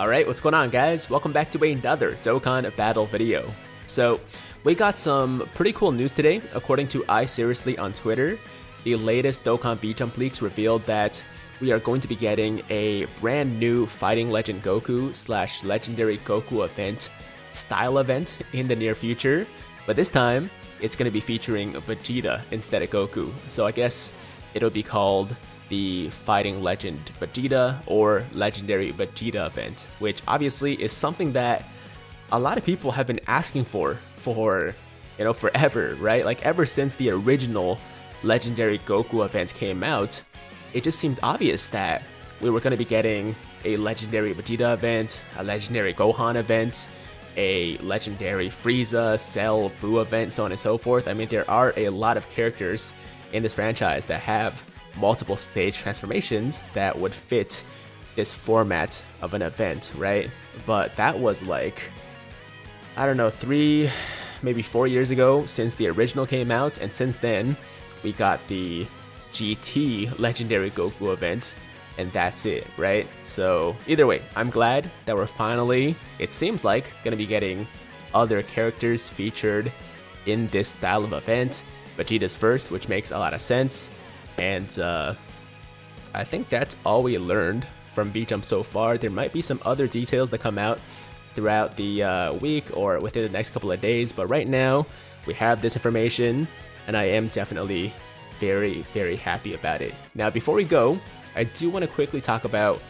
Alright, what's going on guys? Welcome back to another Dokkan Battle video. So, we got some pretty cool news today. According to iSeriously on Twitter, the latest Dokkan V-Jump leaks revealed that we are going to be getting a brand new Fighting Legend Goku slash Legendary Goku event style event in the near future. But this time, it's going to be featuring Vegeta instead of Goku. So I guess it'll be called the Fighting Legend Vegeta or Legendary Vegeta event, which obviously is something that a lot of people have been asking for for you know forever, right? Like ever since the original Legendary Goku event came out, it just seemed obvious that we were going to be getting a Legendary Vegeta event, a Legendary Gohan event, a Legendary Frieza, Cell, Buu event, so on and so forth. I mean, there are a lot of characters in this franchise that have multiple stage transformations that would fit this format of an event, right? But that was like, I don't know, three, maybe four years ago since the original came out, and since then, we got the GT Legendary Goku event, and that's it, right? So, either way, I'm glad that we're finally, it seems like, gonna be getting other characters featured in this style of event. Vegeta's first, which makes a lot of sense. And uh, I think that's all we learned from V-Jump so far. There might be some other details that come out throughout the uh, week or within the next couple of days, but right now we have this information and I am definitely very, very happy about it. Now, before we go, I do want to quickly talk about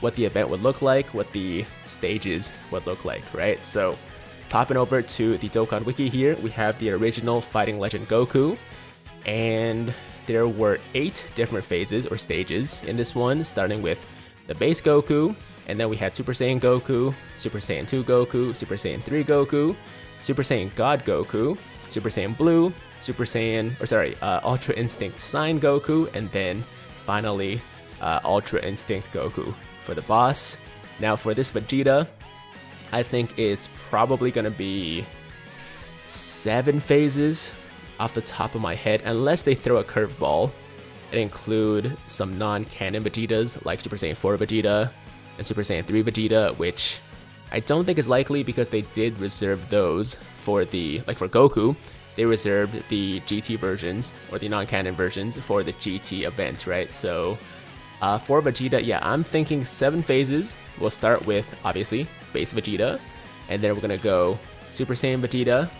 what the event would look like, what the stages would look like, right? So, popping over to the Dokkan Wiki here, we have the original Fighting Legend Goku, and there were eight different phases or stages in this one, starting with the base Goku, and then we had Super Saiyan Goku, Super Saiyan 2 Goku, Super Saiyan 3 Goku, Super Saiyan God Goku, Super Saiyan Blue, Super Saiyan, or sorry, uh, Ultra Instinct Sign Goku, and then finally uh, Ultra Instinct Goku for the boss. Now for this Vegeta, I think it's probably gonna be seven phases off the top of my head, unless they throw a curveball and include some non-canon Vegetas like Super Saiyan 4 Vegeta and Super Saiyan 3 Vegeta, which I don't think is likely because they did reserve those for the, like for Goku, they reserved the GT versions or the non-canon versions for the GT event, right? So uh, for Vegeta, yeah, I'm thinking seven phases. We'll start with obviously base Vegeta, and then we're gonna go Super Saiyan Vegeta,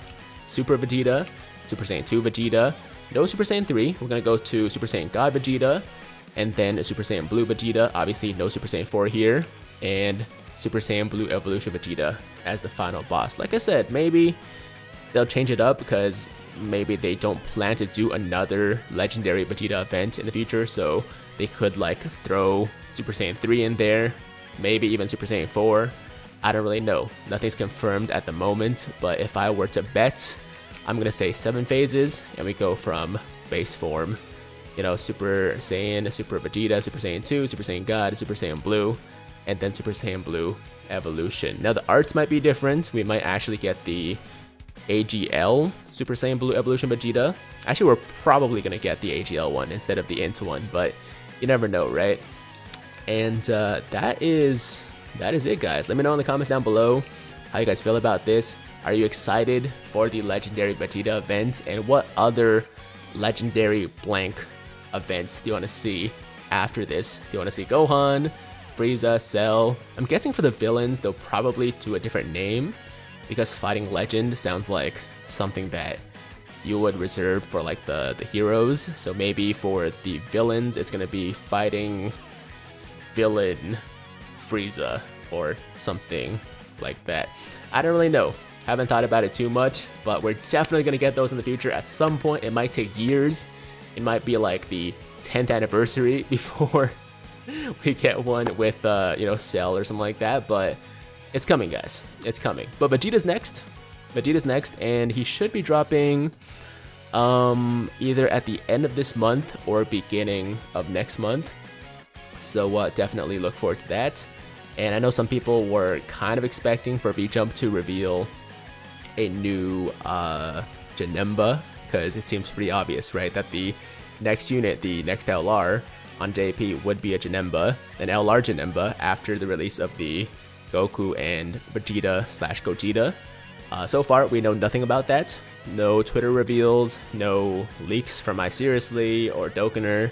Super Vegeta, Super Saiyan 2 Vegeta, no Super Saiyan 3, we're gonna go to Super Saiyan God Vegeta, and then Super Saiyan Blue Vegeta, obviously no Super Saiyan 4 here, and Super Saiyan Blue Evolution Vegeta as the final boss. Like I said, maybe they'll change it up because maybe they don't plan to do another legendary Vegeta event in the future, so they could like throw Super Saiyan 3 in there, maybe even Super Saiyan 4. I don't really know. Nothing's confirmed at the moment, but if I were to bet, I'm gonna say seven phases, and we go from base form, you know, Super Saiyan, Super Vegeta, Super Saiyan 2, Super Saiyan God, Super Saiyan Blue, and then Super Saiyan Blue Evolution. Now the arts might be different. We might actually get the AGL Super Saiyan Blue Evolution Vegeta. Actually, we're probably gonna get the AGL one instead of the Int one, but you never know, right? And uh, that is that is it, guys. Let me know in the comments down below how you guys feel about this. Are you excited for the Legendary Vegeta event? And what other Legendary blank events do you want to see after this? Do you want to see Gohan, Frieza, Cell? I'm guessing for the villains, they'll probably do a different name because Fighting Legend sounds like something that you would reserve for like the, the heroes. So maybe for the villains, it's going to be Fighting Villain Frieza or something like that. I don't really know. Haven't thought about it too much, but we're definitely going to get those in the future at some point. It might take years. It might be like the 10th anniversary before we get one with, uh, you know, Cell or something like that, but it's coming, guys. It's coming. But Vegeta's next. Vegeta's next, and he should be dropping um, either at the end of this month or beginning of next month. So uh, definitely look forward to that. And I know some people were kind of expecting for V-Jump to reveal a new uh, Janemba because it seems pretty obvious, right? That the next unit, the next LR on JP would be a Janemba, an LR Janemba after the release of the Goku and Vegeta slash Gogeta. Uh, so far, we know nothing about that. No Twitter reveals, no leaks from I Seriously or Dokener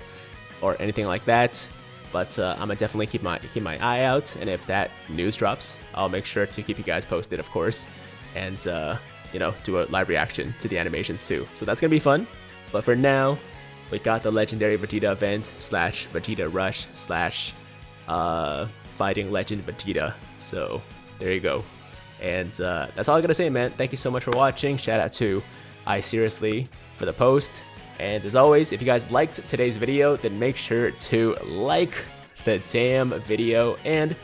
or anything like that. But uh, I'm gonna definitely keep my keep my eye out, and if that news drops, I'll make sure to keep you guys posted, of course, and uh, you know do a live reaction to the animations too. So that's gonna be fun. But for now, we got the legendary Vegeta event slash Vegeta Rush slash uh, Fighting Legend Vegeta. So there you go. And uh, that's all I gotta say, man. Thank you so much for watching. Shout out to I Seriously for the post. And as always, if you guys liked today's video, then make sure to like the damn video. And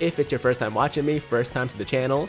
if it's your first time watching me, first time to the channel,